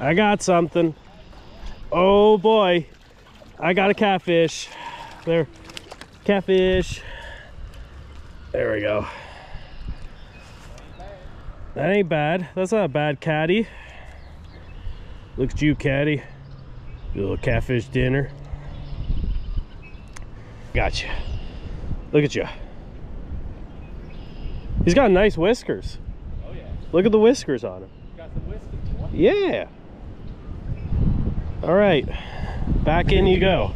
I got something. Oh boy. I got a catfish. There. Catfish. There we go. That ain't bad. That's not a bad caddy. Looks at you, caddy. Your little catfish dinner. Gotcha. Look at you. He's got nice whiskers. Oh yeah. Look at the whiskers on him. Got some whiskers. Yeah. All right. Back in you go.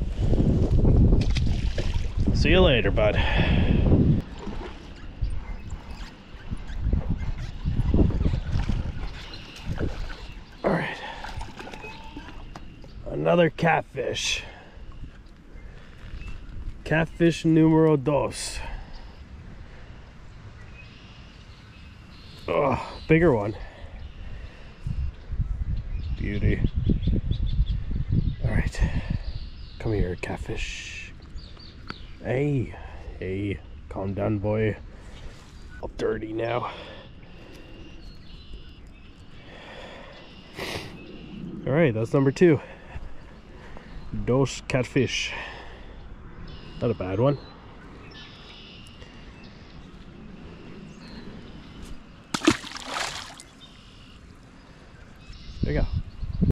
See you later, bud. All right. Another catfish. Catfish numero dos. Oh, bigger one. Beauty. All right. Come here, catfish. Hey, hey, calm down, boy. All dirty now. All right, that's number two. Dos catfish. Not a bad one. There you go.